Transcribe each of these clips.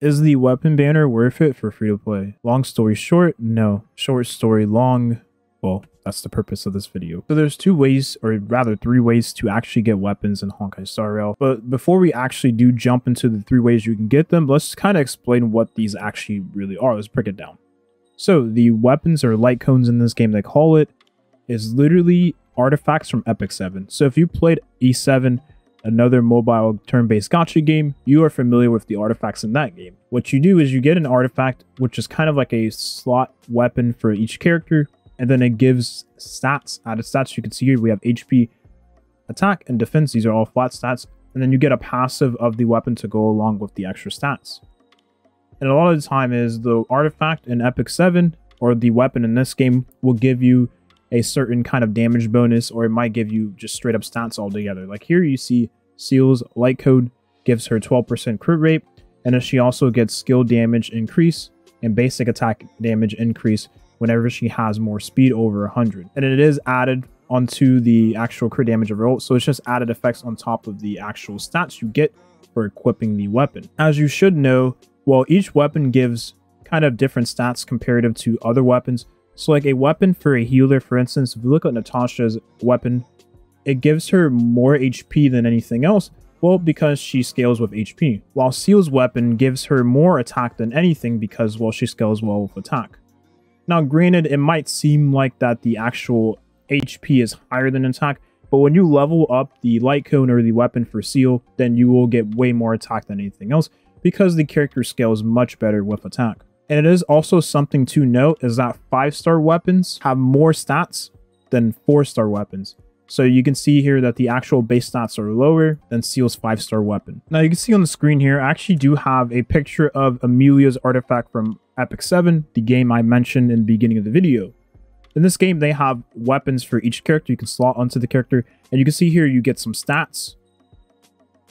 Is the weapon banner worth it for free to play? Long story short, no. Short story long, well, that's the purpose of this video. So there's two ways, or rather three ways to actually get weapons in Honkai Star Rail. But before we actually do jump into the three ways you can get them, let's kind of explain what these actually really are. Let's break it down. So the weapons or light cones in this game, they call it, is literally artifacts from Epic 7. So if you played E7, another mobile turn-based gacha game, you are familiar with the artifacts in that game. What you do is you get an artifact, which is kind of like a slot weapon for each character, and then it gives stats. Added stats you can see here, we have HP, attack, and defense. These are all flat stats. And then you get a passive of the weapon to go along with the extra stats. And a lot of the time is the artifact in Epic 7 or the weapon in this game will give you a certain kind of damage bonus or it might give you just straight up stats altogether. Like here you see Seele's light cone gives her 12% crit rate and then she also gets skill damage increase and basic attack damage increase whenever she has more speed over 100. And it is added onto the actual crit damage of her so it's just added effects on top of the actual stats you get for equipping the weapon. As you should know, while each weapon gives kind of different stats comparative to other weapons. So like a weapon for a healer, for instance, if you look at Natasha's weapon, it gives her more HP than anything else, well, because she scales with HP. While Seele's weapon gives her more attack than anything because, well, she scales well with attack. Now, granted, it might seem like that the actual HP is higher than attack, but when you level up the light cone or the weapon for Seele, then you will get way more attack than anything else because the character scales much better with attack. And it is also something to note is that 5-star weapons have more stats than 4-star weapons. So you can see here that the actual base stats are lower than Seele's 5-star weapon. Now you can see on the screen here, I actually do have a picture of Amelia's artifact from Epic 7, the game I mentioned in the beginning of the video. In this game, they have weapons for each character you can slot onto the character, and you can see here you get some stats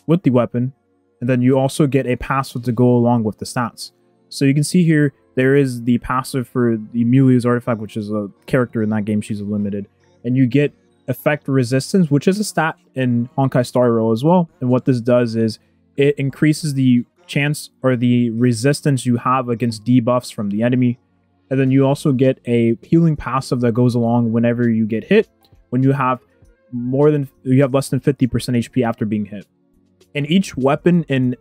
with the weapon, and then you also get a passive to go along with the stats. So you can see here, there is the passive for the Amelia's artifact, which is a character in that game, she's a limited, and you get effect resistance, which is a stat in Honkai Star Rail as well. And what this does is it increases the chance or the resistance you have against debuffs from the enemy. And then you also get a healing passive that goes along whenever you get hit when you have more than you have less than 50% HP after being hit. And each weapon in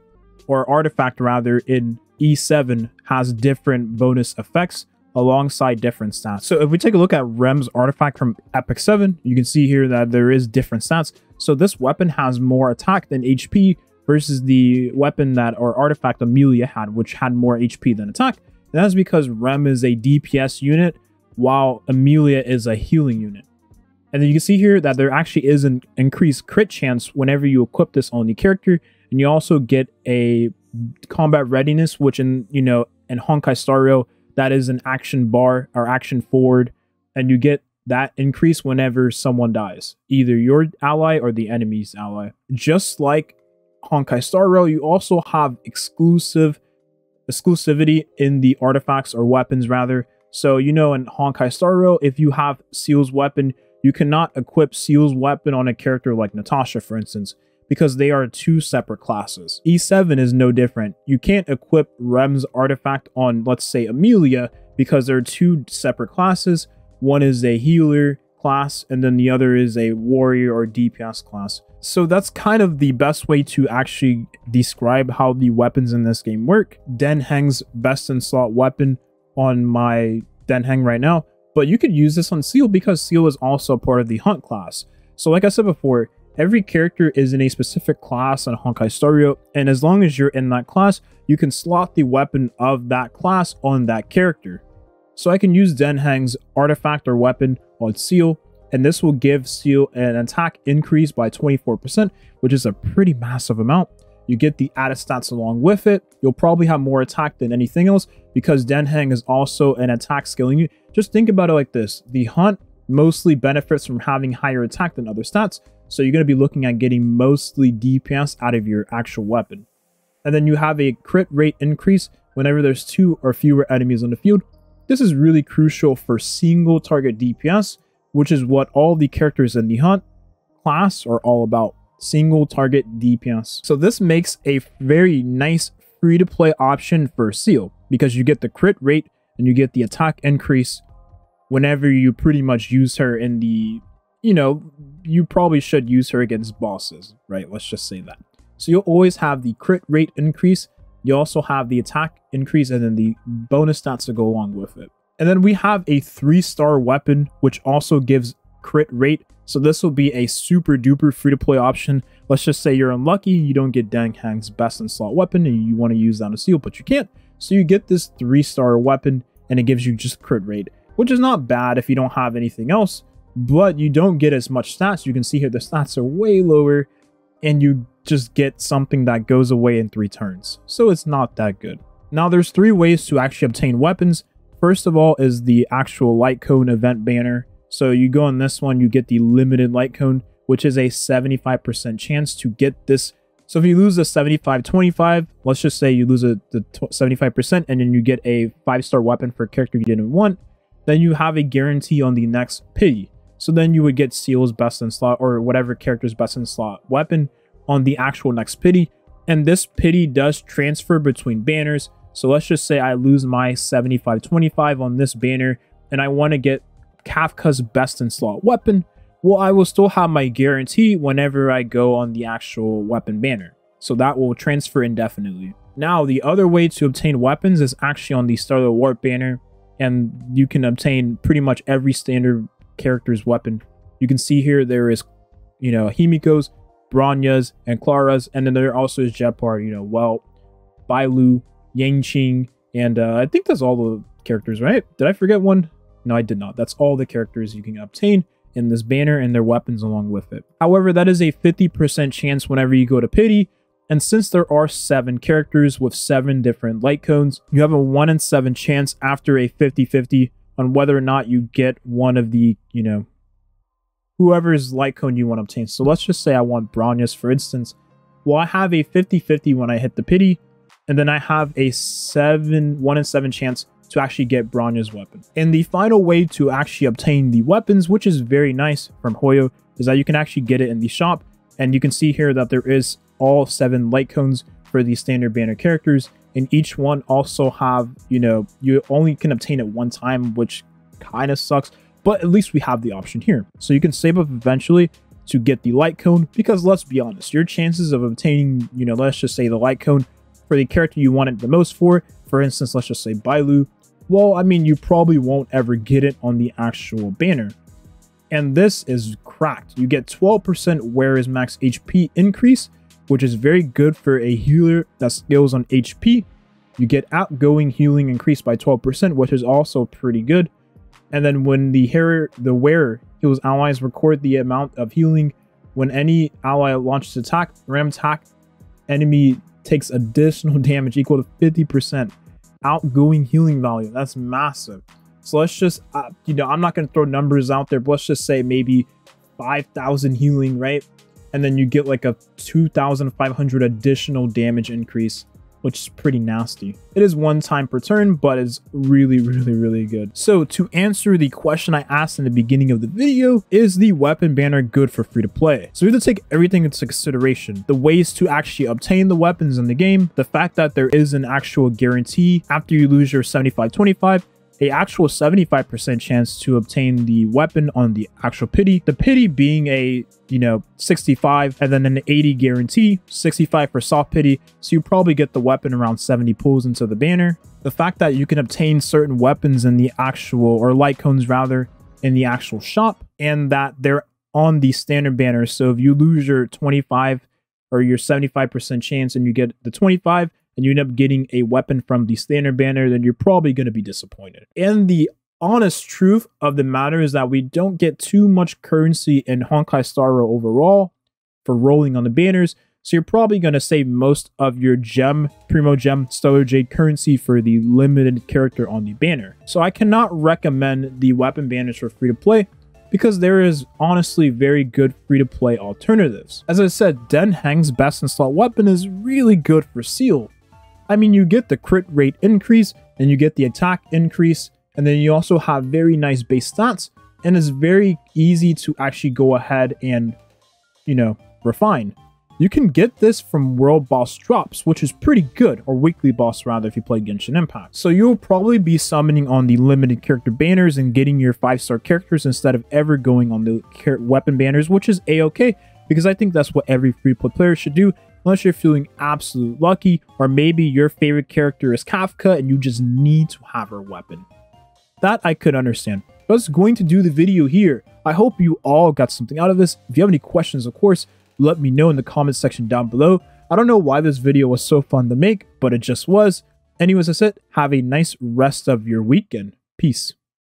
or artifact rather in E7 has different bonus effects alongside different stats. So if we take a look at Rem's artifact from Epic 7, you can see here that there is different stats. So this weapon has more attack than HP, versus the weapon that or artifact Amelia had, which had more HP than attack. And that's because Rem is a DPS unit, while Amelia is a healing unit. And then you can see here that there actually is an increased crit chance whenever you equip this on the character. And you also get a combat readiness, which in, you know, in Honkai Star Rail, that is an action bar or action forward. And you get that increase whenever someone dies, either your ally or the enemy's ally. Just like Honkai Star Rail, you also have exclusive exclusivity in the artifacts or weapons rather. So you know in Honkai Star Rail, if you have Seele's weapon, you cannot equip Seele's weapon on a character like Natasha, for instance, because they are two separate classes. E7 is no different. You can't equip Rem's artifact on, let's say, Amelia, because they're two separate classes. One is a healer class, and then the other is a warrior or DPS class. So that's kind of the best way to actually describe how the weapons in this game work. Dan Heng's best in slot weapon on my Dan Heng right now, but you could use this on Seele because Seele is also part of the Hunt class. So like I said before, every character is in a specific class on Honkai Star Rail, and as long as you're in that class, you can slot the weapon of that class on that character. So I can use Dan Heng's artifact or weapon on Seele and this will give Seele an attack increase by 24%, which is a pretty massive amount. You get the added stats along with it. You'll probably have more attack than anything else because Dan Heng is also an attack scaling unit. Just think about it like this. The Hunt mostly benefits from having higher attack than other stats, so you're going to be looking at getting mostly DPS out of your actual weapon. And then you have a crit rate increase whenever there's two or fewer enemies on the field. This is really crucial for single target DPS which is what all the characters in the Hunt class are all about. Single target DPS. So this makes a very nice free to play option for Seele because you get the crit rate and you get the attack increase whenever you pretty much use her in the, you know, you probably should use her against bosses, right? Let's just say that. So you'll always have the crit rate increase. You also have the attack increase and then the bonus stats to go along with it. And then we have a three star weapon, which also gives crit rate. So this will be a super duper free to play option. Let's just say you're unlucky, you don't get Dan Heng's best in slot weapon and you want to use that a Seele, but you can't. So you get this three star weapon and it gives you just crit rate, which is not bad if you don't have anything else, but you don't get as much stats. You can see here the stats are way lower and you just get something that goes away in three turns. So it's not that good. Now there's three ways to actually obtain weapons. First of all is the actual light cone event banner. So you go on this one, you get the limited light cone, which is a 75% chance to get this. So if you lose a 75-25, let's just say you lose a, the 75% and then you get a five-star weapon for a character you didn't want, then you have a guarantee on the next pity. So then you would get Seele's best in slot or whatever character's best in slot weapon on the actual next pity. And this pity does transfer between banners. So let's just say I lose my 75-25 on this banner and I want to get Kafka's best in slot weapon. Well, I will still have my guarantee whenever I go on the actual weapon banner. So that will transfer indefinitely. Now, the other way to obtain weapons is actually on the Starlight Warp banner. And you can obtain pretty much every standard character's weapon. You can see here there is, you know, Himeko's, Bronya's, and Clara's, and then there also is Gepard, you know, well, Bailu, Yanqing, and uh, I think that's all the characters, right? Did I forget one? No, I did not. That's all the characters you can obtain in this banner and their weapons along with it. However, that is a 50% chance whenever you go to Pity, and since there are 7 characters with 7 different light cones, you have a 1 in 7 chance after a 50-50 on whether or not you get one of the, you know, whoever's light cone you want to obtain. So let's just say I want Bronya's, for instance. Well, I have a 50-50 when I hit the pity, and then I have a 7, 1 in 7 chance to actually get Bronya's weapon. And the final way to actually obtain the weapons, which is very nice from Hoyo, is that you can actually get it in the shop. And you can see here that there is all 7 light cones for the standard banner characters and each one also have, you know, you only can obtain it one time, which kind of sucks, but at least we have the option here. So you can save up eventually to get the light cone because let's be honest, your chances of obtaining, you know, let's just say the light cone for the character you want it the most for, for instance, let's just say Bailu, well, I mean, you probably won't ever get it on the actual banner. And this is cracked. You get 12% where is max HP increase which is very good for a healer that scales on HP. You get outgoing healing increased by 12%, which is also pretty good. And then when the hair, the wearer heals allies, record the amount of healing. When any ally launches attack, ram attack, enemy takes additional damage equal to 50% outgoing healing value. That's massive. So let's just, uh, you know, I'm not going to throw numbers out there, but let's just say maybe 5,000 healing, right? And then you get like a 2,500 additional damage increase, which is pretty nasty. It is one time per turn, but it's really, really, really good. So to answer the question I asked in the beginning of the video, is the weapon banner good for free to play? So we have to take everything into consideration. The ways to actually obtain the weapons in the game, the fact that there is an actual guarantee after you lose your 75-25, a actual 75% chance to obtain the weapon on the actual pity. The pity being a, you know, 65 and then an 80 guarantee, 65 for soft pity. So you probably get the weapon around 70 pulls into the banner. The fact that you can obtain certain weapons in the actual, or light cones rather, in the actual shop and that they're on the standard banner. So if you lose your 25 or your 75% chance and you get the 25, and you end up getting a weapon from the standard banner, then you're probably going to be disappointed. And the honest truth of the matter is that we don't get too much currency in Honkai Star Rail overall for rolling on the banners. So you're probably going to save most of your gem, Primogem, Stellar Jade currency for the limited character on the banner. So I cannot recommend the weapon banners for free to play because there is honestly very good free to play alternatives. As I said, Dan Heng's best in slot weapon is really good for Seele, I mean, you get the crit rate increase and you get the attack increase, and then you also have very nice base stats, and it's very easy to actually go ahead and, you know, refine. You can get this from world boss drops, which is pretty good, or weekly boss rather if you play Genshin Impact. So you'll probably be summoning on the limited character banners and getting your 5-star characters instead of ever going on the weapon banners, which is a-okay, because I think that's what every free-to-play player should do, unless you're feeling absolute lucky, or maybe your favorite character is Kafka and you just need to have her weapon. That I could understand. That's going to do the video here. I hope you all got something out of this. If you have any questions, of course, let me know in the comments section down below. I don't know why this video was so fun to make, but it just was. Anyways, that's it. Have a nice rest of your weekend. Peace.